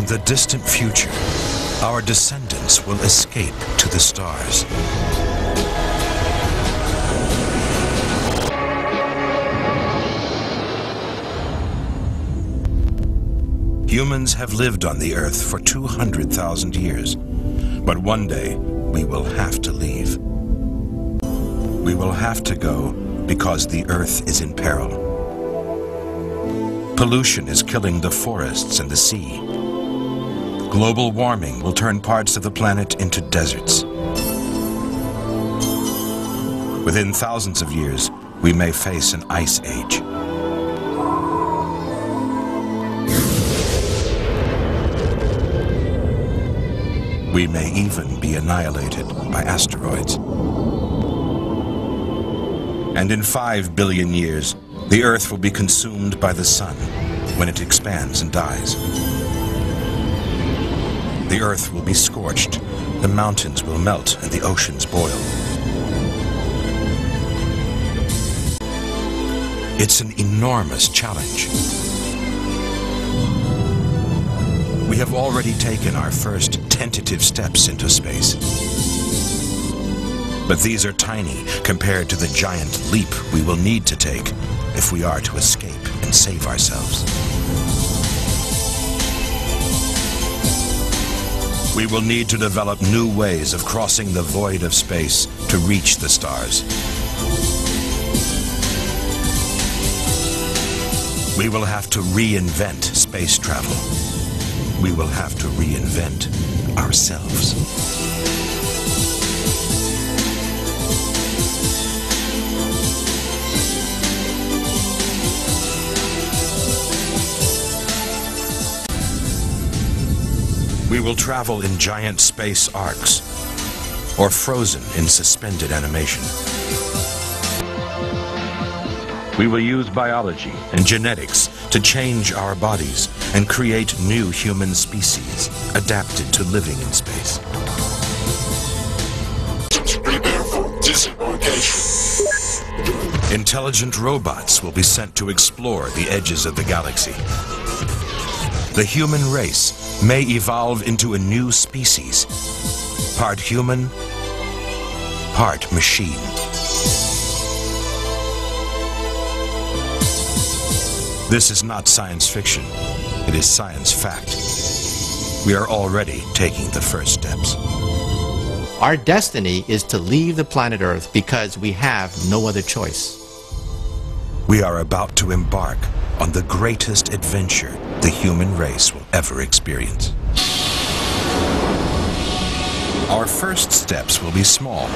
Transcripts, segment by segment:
In the distant future, our descendants will escape to the stars. Humans have lived on the Earth for 200,000 years, but one day we will have to leave. We will have to go because the Earth is in peril. Pollution is killing the forests and the sea. Global warming will turn parts of the planet into deserts. Within thousands of years, we may face an ice age. We may even be annihilated by asteroids. And in five billion years, the Earth will be consumed by the Sun when it expands and dies. The Earth will be scorched, the mountains will melt, and the oceans boil. It's an enormous challenge. We have already taken our first tentative steps into space. But these are tiny compared to the giant leap we will need to take if we are to escape and save ourselves. We will need to develop new ways of crossing the void of space to reach the stars. We will have to reinvent space travel. We will have to reinvent ourselves. We will travel in giant space arks or frozen in suspended animation. We will use biology and genetics to change our bodies and create new human species adapted to living in space. Prepare for disembarkation. Intelligent robots will be sent to explore the edges of the galaxy. The human race may evolve into a new species, part human, part machine. This is not science fiction. It is science fact. We are already taking the first steps. Our destiny is to leave the planet Earth because we have no other choice. We are about to embark on the greatest adventure the human race will ever experience. Our first steps will be small.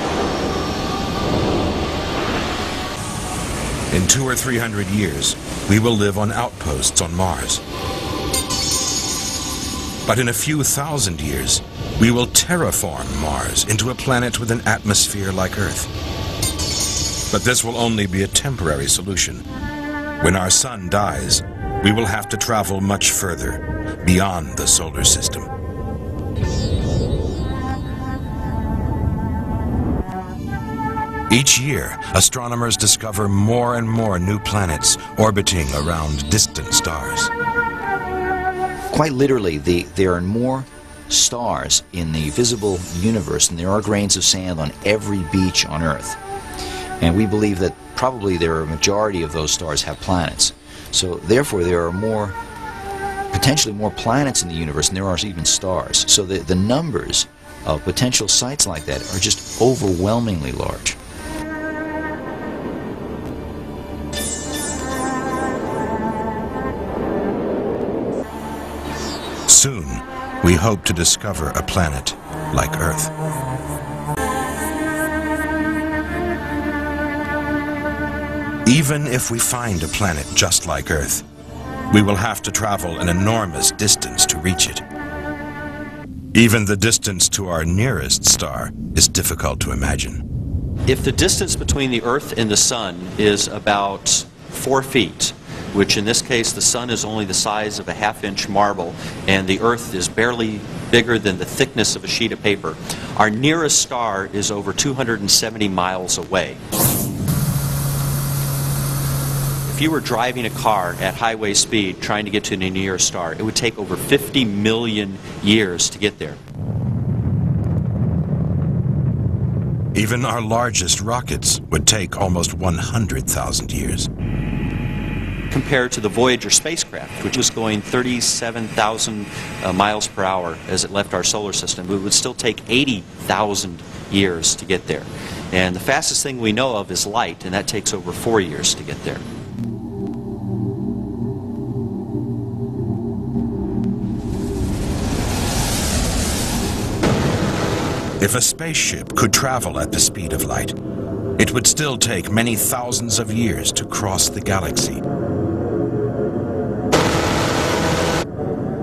In two or three hundred years, we will live on outposts on Mars. But in a few thousand years, we will terraform Mars into a planet with an atmosphere like Earth. But this will only be a temporary solution. When our sun dies, we will have to travel much further, beyond the solar system. Each year, astronomers discover more and more new planets orbiting around distant stars. Quite literally, the, there are more stars in the visible universe than there are grains of sand on every beach on Earth. And we believe that probably there are a majority of those stars have planets. So therefore, there are more, potentially more planets in the universe than there are even stars. So the, the numbers of potential sites like that are just overwhelmingly large. Soon, we hope to discover a planet like Earth. Even if we find a planet just like Earth, we will have to travel an enormous distance to reach it. Even the distance to our nearest star is difficult to imagine. If the distance between the Earth and the Sun is about four feet, which in this case the Sun is only the size of a half inch marble and the Earth is barely bigger than the thickness of a sheet of paper, our nearest star is over 270 miles away. If you were driving a car at highway speed trying to get to a near star, it would take over 50 million years to get there. Even our largest rockets would take almost 100,000 years. Compared to the Voyager spacecraft, which was going 37,000 uh, miles per hour as it left our solar system, it would still take 80,000 years to get there. And the fastest thing we know of is light, and that takes over four years to get there. If a spaceship could travel at the speed of light, it would still take many thousands of years to cross the galaxy.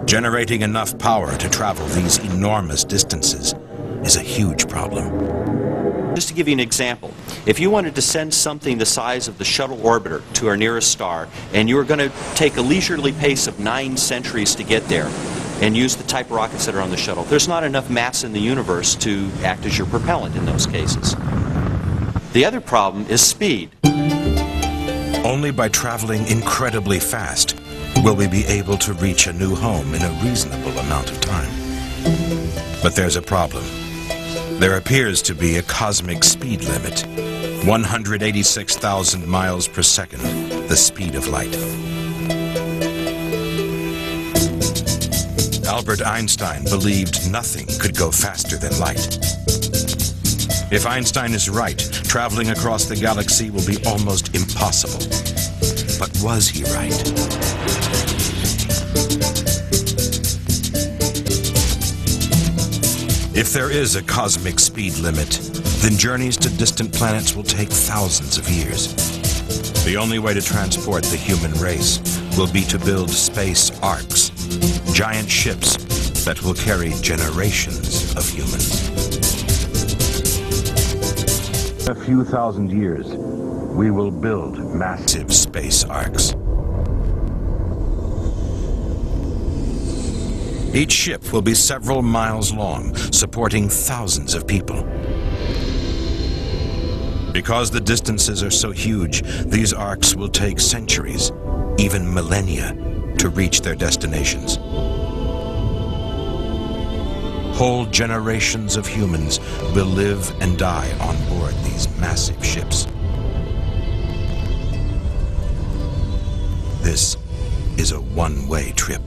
Generating enough power to travel these enormous distances is a huge problem. Just to give you an example, if you wanted to send something the size of the shuttle orbiter to our nearest star, and you were going to take a leisurely pace of nine centuries to get there, and use the type of rockets that are on the shuttle, there's not enough mass in the universe to act as your propellant in those cases. The other problem is speed. Only by traveling incredibly fast will we be able to reach a new home in a reasonable amount of time. But there's a problem. There appears to be a cosmic speed limit 186,000 miles per second, the speed of light. Albert Einstein believed nothing could go faster than light. If Einstein is right, traveling across the galaxy will be almost impossible. But was he right? If there is a cosmic speed limit, then journeys to distant planets will take thousands of years. The only way to transport the human race will be to build space arks, giant ships that will carry generations of humans. In a few thousand years, we will build massive space arks. Each ship will be several miles long, supporting thousands of people. Because the distances are so huge, these arks will take centuries, even millennia, to reach their destinations. Whole generations of humans will live and die on board these massive ships. This is a one-way trip.